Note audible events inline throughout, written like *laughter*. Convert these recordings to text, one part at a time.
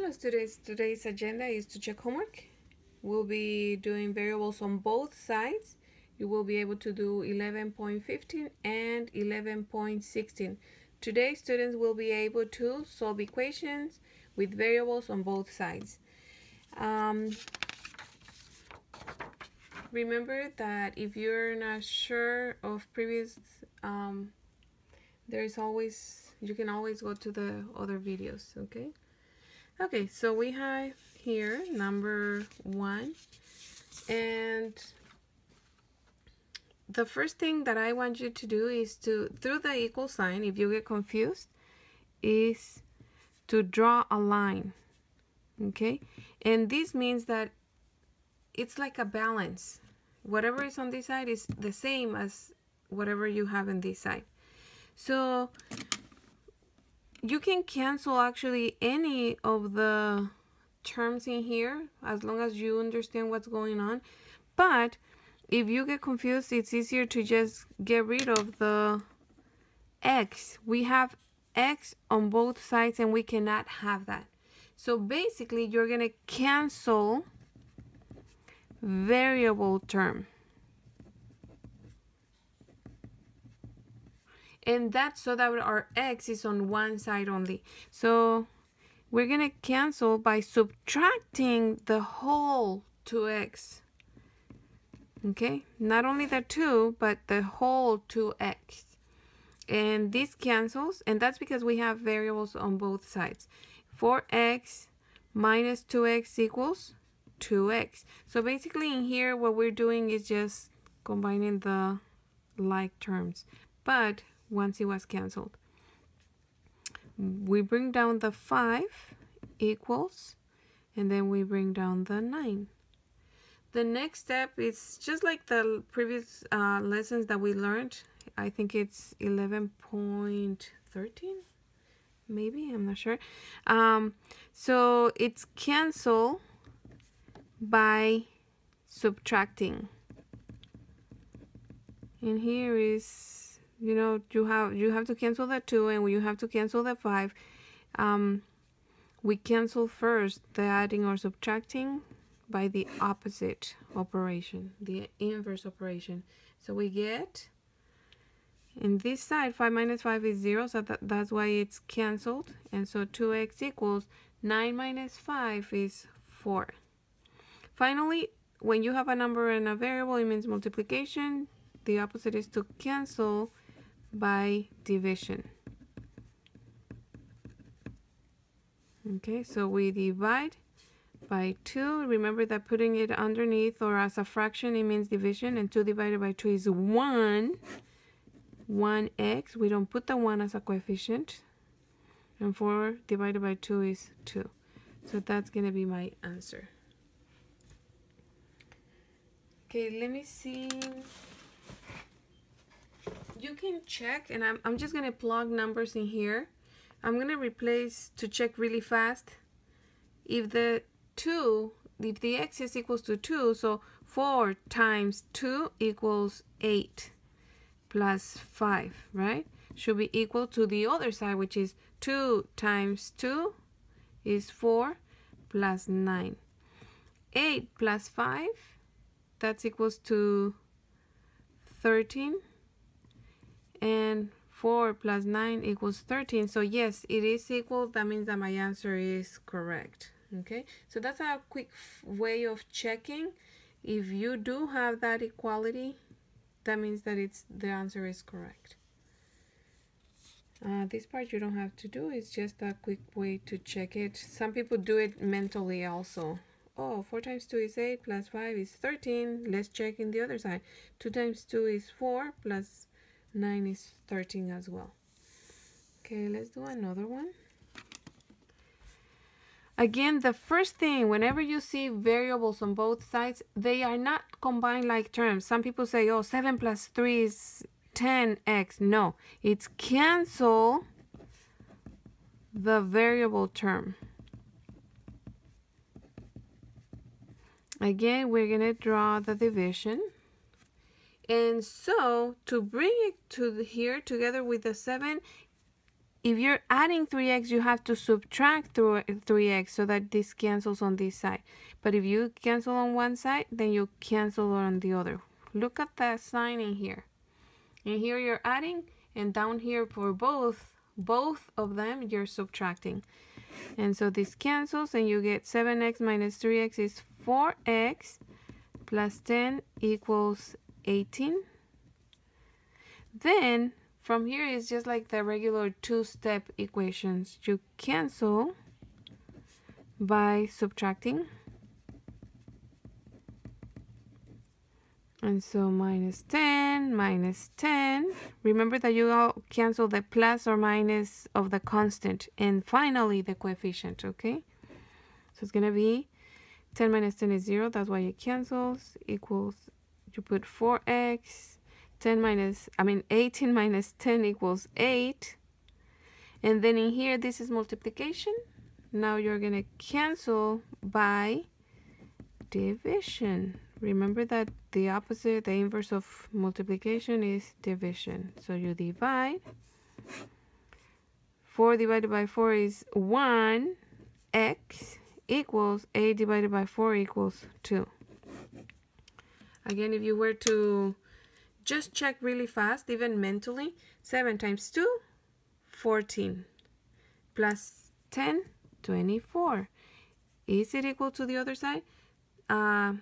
Hello students, today's agenda is to check homework. We'll be doing variables on both sides. You will be able to do 11.15 and 11.16. Today students will be able to solve equations with variables on both sides. Um, remember that if you're not sure of previous, um, there is always, you can always go to the other videos, okay? Okay, so we have here number one. And the first thing that I want you to do is to, through the equal sign, if you get confused, is to draw a line. Okay? And this means that it's like a balance. Whatever is on this side is the same as whatever you have on this side. So you can cancel actually any of the terms in here as long as you understand what's going on. But if you get confused, it's easier to just get rid of the x. We have x on both sides and we cannot have that. So basically, you're to cancel variable term. And that's so that our x is on one side only. So we're gonna cancel by subtracting the whole 2x okay? Not only the 2 but the whole 2x and this cancels and that's because we have variables on both sides. 4x minus 2x equals 2x so basically in here what we're doing is just combining the like terms. But once it was canceled. We bring down the 5 equals, and then we bring down the 9. The next step is just like the previous uh, lessons that we learned. I think it's 11.13 maybe I'm not sure um, so it's cancel by subtracting and here is you know you have you have to cancel the 2 and you have to cancel the 5 um, we cancel first the adding or subtracting by the opposite operation the inverse operation. So we get in this side 5 minus 5 is 0 so that, that's why it's canceled. And so 2x equals 9 minus 5 is 4 finally when you have a number and a variable it means multiplication. The opposite is to cancel by division. Okay, so we divide by 2. Remember that putting it underneath or as a fraction, it means division. And 2 divided by 2 is 1. 1x. We don't put the 1 as a coefficient. And 4 divided by 2 is 2. So that's going to be my answer. Okay, let me see you can check, and I'm, I'm just to plug numbers in here. I'm to replace to check really fast. If the 2, if the x is equals to 2, so 4 times 2 equals 8 plus 5, right? Should be equal to the other side, which is 2 times 2 is 4 plus 9. 8 plus 5, that's equals to 13 and 4 plus 9 equals 13 so yes it is equal. That means that my answer is correct. Okay? So that's a quick way of checking. If you do have that equality that means that it's the answer is correct. Uh, this part you don't have to do. It's just a quick way to check it. Some people do it mentally also. Oh 4 times 2 is 8 plus 5 is 13 let's check in the other side. 2 times 2 is 4 plus 9 is 13 as well. Okay, let's do another one. Again, the first thing, whenever you see variables on both sides, they are not combined like terms. Some people say, oh, 7 plus 3 is 10x. No, it's cancel the variable term. Again, we're going to draw the division. And so to bring it to here together with the 7, if you're adding 3x, you have to subtract through 3x so that this cancels on this side. But if you cancel on one side, then you cancel on the other. Look at the sign in here. And here you're adding, and down here for both, both of them, you're subtracting. And so this cancels, and you get 7x minus 3x is 4x plus 10 equals 18. Then from here is just like the regular two-step equations. You cancel by subtracting. And so minus 10, minus 10. Remember that you all cancel the plus or minus of the constant. And finally, the coefficient, okay? So it's going to be 10 minus 10 is 0. That's why it cancels. Equals, you put 4x 10 minus, I mean 18 minus 10 equals 8. And then in here, this is multiplication. Now you're going to cancel by division. Remember that the opposite, the inverse of multiplication is division. So you divide. 4 divided by 4 is 1. X equals 8 divided by 4 equals 2. Again, if you were to just check really fast, even mentally. 7 times 2, 14. Plus 10, 24. Is it equal to the other side? Uh,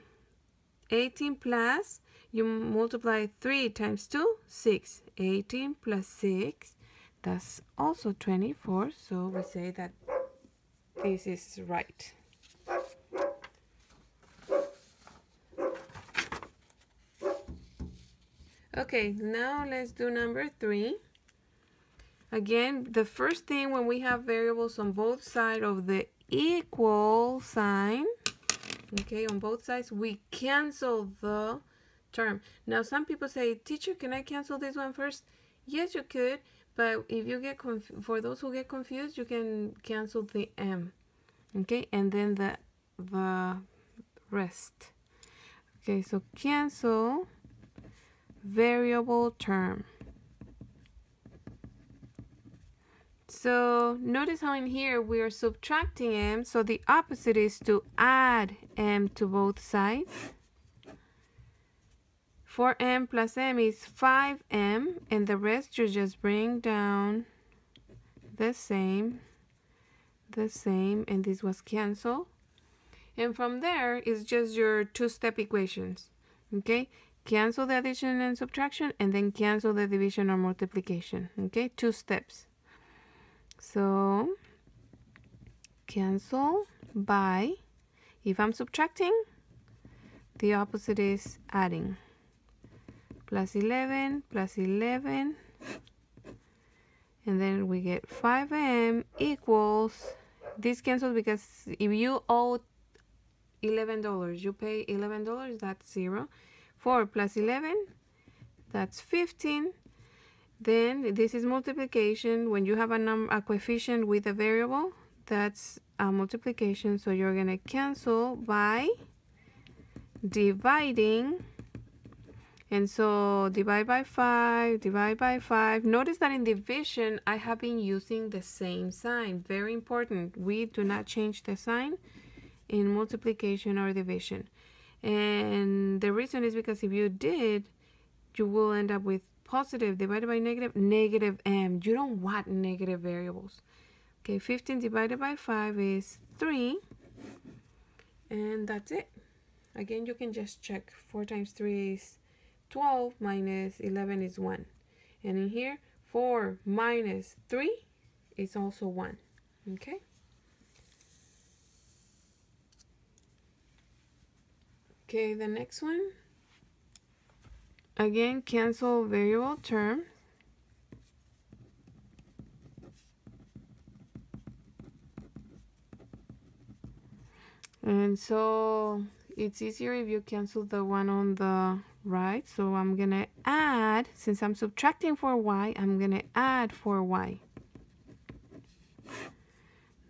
18 plus, you multiply 3 times 2, 6. 18 plus 6, that's also 24. So we say that this is right. Okay, now let's do number three. Again, the first thing when we have variables on both sides of the equal sign, okay, on both sides, we cancel the term. Now, some people say, teacher, can I cancel this one first? Yes, you could, but if you get, for those who get confused, you can cancel the M, okay, and then the, the rest. Okay, so cancel variable term. So notice how in here we are subtracting m, so the opposite is to add m to both sides. 4m plus m is 5m, and the rest you just bring down the same, the same, and this was canceled. And from there is just your two-step equations, okay? Cancel the addition and subtraction and then cancel the division or multiplication okay? Two steps. So cancel by if I'm subtracting the opposite is adding. Plus 11 plus 11 and then we get 5m equals this cancels because if you owe $11 you pay $11 that's zero 4 plus 11, that's 15. Then this is multiplication. When you have a, number, a coefficient with a variable, that's a multiplication. So you're going to cancel by dividing. And so divide by 5, divide by 5. Notice that in division, I have been using the same sign. Very important. We do not change the sign in multiplication or division. And the reason is because if you did, you will end up with positive divided by negative, negative m. You don't want negative variables. Okay, 15 divided by 5 is 3. And that's it. Again, you can just check. 4 times 3 is 12 minus 11 is 1. And in here, 4 minus 3 is also 1. Okay? Okay, the next one. Again, cancel variable term. And so it's easier if you cancel the one on the right. So I'm going to add, since I'm subtracting for y, I'm going to add for y.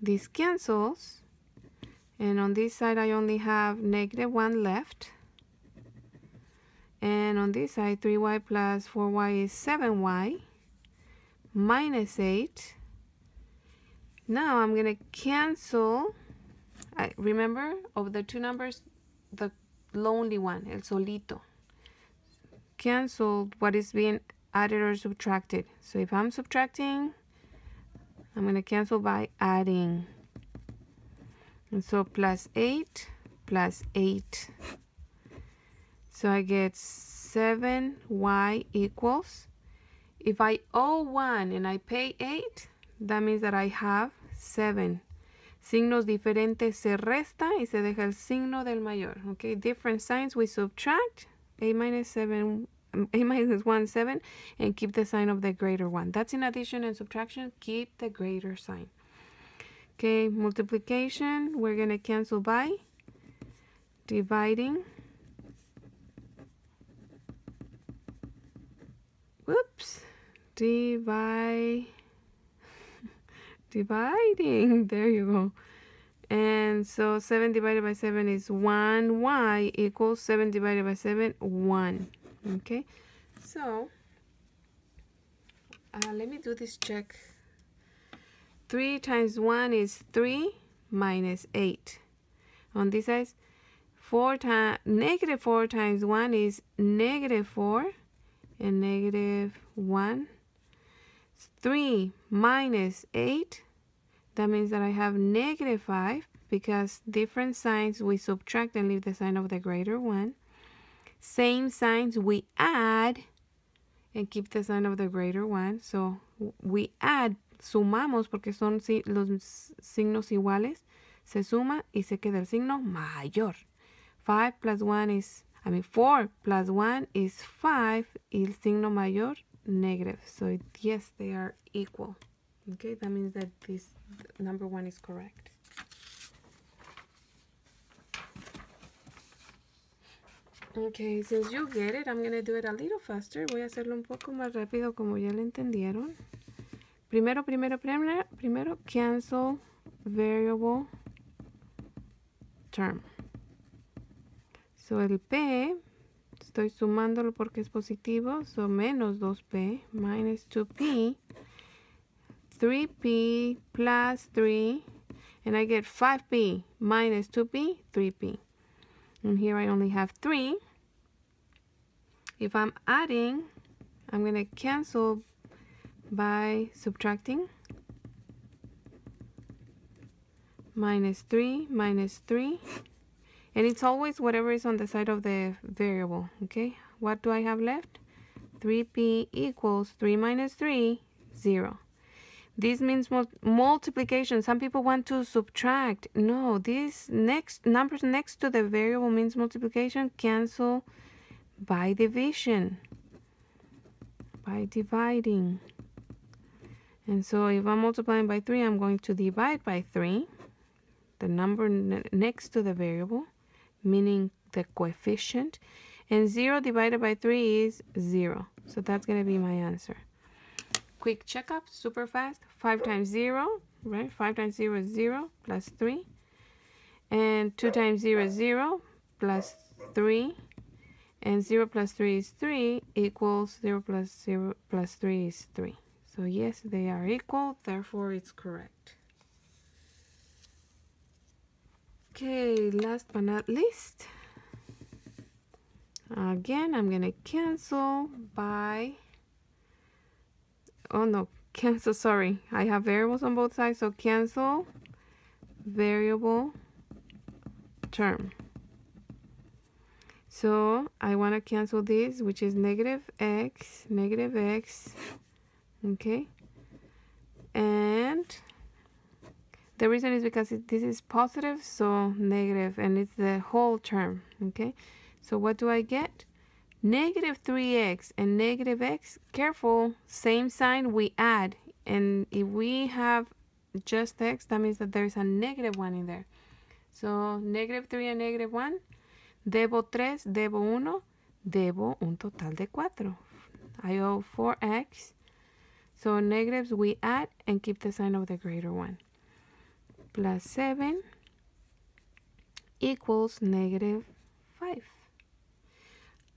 This cancels. And on this side, I only have negative 1 left. And on this side, 3y plus 4y is 7y minus 8. Now I'm to cancel. I remember of the two numbers, the lonely one, el solito. Cancel what is being added or subtracted. So if I'm subtracting, I'm to cancel by adding. And so plus 8 plus 8. So I get 7y equals. If I owe 1 and I pay 8, that means that I have 7. Signos diferentes se resta y se deja el signo del mayor. Okay, different signs we subtract. A minus 7, mm, A minus 1, 7, and keep the sign of the greater one. That's in addition and subtraction. Keep the greater sign. Okay, multiplication, we're going to cancel by dividing. Whoops. Divide. *laughs* Dividing. *laughs* There you go. And so 7 divided by 7 is 1. Y equals 7 divided by 7, 1. Okay. So, uh, let me do this check 3 times 1 is 3 minus 8. On this side, 4 times negative 4 times 1 is negative 4 and negative 1. 3 minus 8, that means that I have negative 5 because different signs we subtract and leave the sign of the greater one. Same signs we add and keep the sign of the greater one. So we add sumamos porque son los signos iguales, se suma y se queda el signo mayor. 5 plus 1 is, I mean 4 plus 1 is 5 y el signo mayor negative. So yes, they are equal. Okay, that means that this number one is correct. Okay, since you get it, I'm going to do it a little faster. Voy a hacerlo un poco más rápido como ya lo entendieron. Primero, primero, primero, primero, cancel variable term. So el P, estoy sumándolo porque es positivo, so menos 2P, minus 2P, 3P plus 3, and I get 5P minus 2P, 3P. And here I only have 3. If I'm adding, I'm going to cancel by subtracting. Minus 3 minus 3 and it's always whatever is on the side of the variable okay? What do I have left? 3p equals 3 minus 3 0 this means mul multiplication. Some people want to subtract. No this next numbers next to the variable means multiplication cancel by division by dividing and so if I'm multiplying by 3, I'm going to divide by 3, the number next to the variable, meaning the coefficient. And 0 divided by 3 is 0. So that's going to be my answer. Quick checkup, super fast. 5 times 0, right? 5 times 0 is 0 plus 3. And 2 times 0 is 0 plus 3. And 0 plus 3 is 3 equals 0 plus 0 plus 3 is 3. So yes, they are equal, therefore it's correct. Okay, last but not least, again, I'm going to cancel by, oh no, *laughs* cancel, sorry, I have variables on both sides, so cancel variable term. So I want to cancel this, which is negative x, negative x, okay. And the reason is because it, this is positive so negative and it's the whole term. Okay. So what do I get? Negative 3x and negative x. Careful. Same sign we add. And if we have just x that means that there's a negative one in there. So negative 3 and negative 1 debo 3 debo 1 debo un total de 4 I owe 4x so negatives we add and keep the sign of the greater one. Plus 7 equals negative 5.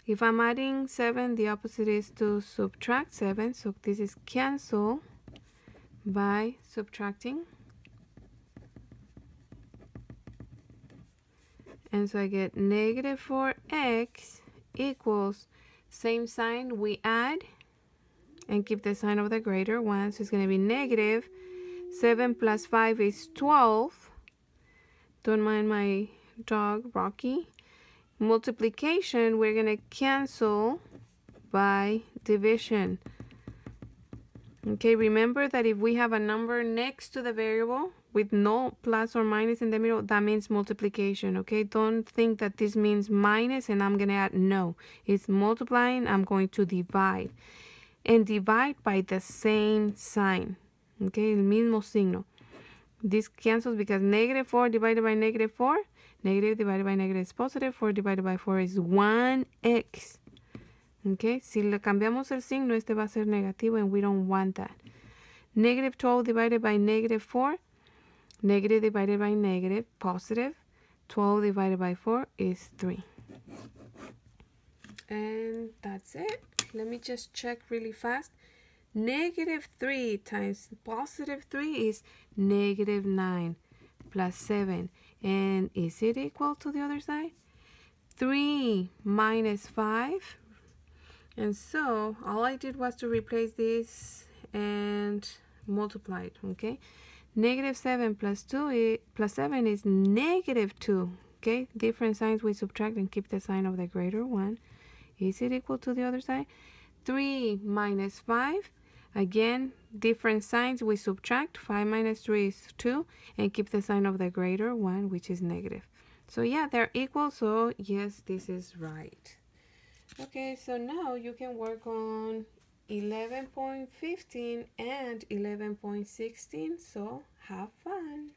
If I'm adding 7, the opposite is to subtract 7. So this is cancel by subtracting. And so I get negative 4x equals same sign, we add and keep the sign of the greater one. So it's going to be negative 7 plus 5 is 12. Don't mind my dog, Rocky. Multiplication, we're going to cancel by division. Okay, remember that if we have a number next to the variable with no plus or minus in the middle, that means multiplication, okay? Don't think that this means minus and I'm going to add no. It's multiplying, I'm going to divide. And divide by the same sign, okay? El mismo signo. This cancels because negative 4 divided by negative 4, negative divided by negative is positive, 4 divided by 4 is 1x. Okay, si le cambiamos el signo, este va a ser negativo and we don't want that. Negative 12 divided by negative 4, negative divided by negative, positive. 12 divided by 4 is 3. And that's it. Let me just check really fast. Negative 3 times positive 3 is negative 9 plus 7. And is it equal to the other side? 3 minus 5. And so all I did was to replace this and multiply it, okay? Negative 7 plus 2 is, plus 7 is negative 2, okay? Different signs we subtract and keep the sign of the greater one. Is it equal to the other side? 3 minus 5. Again, different signs we subtract. 5 minus 3 is 2 and keep the sign of the greater one, which is negative. So yeah, they're equal, so yes, this is right. Okay, so now you can work on 11.15 and 11.16, so have fun.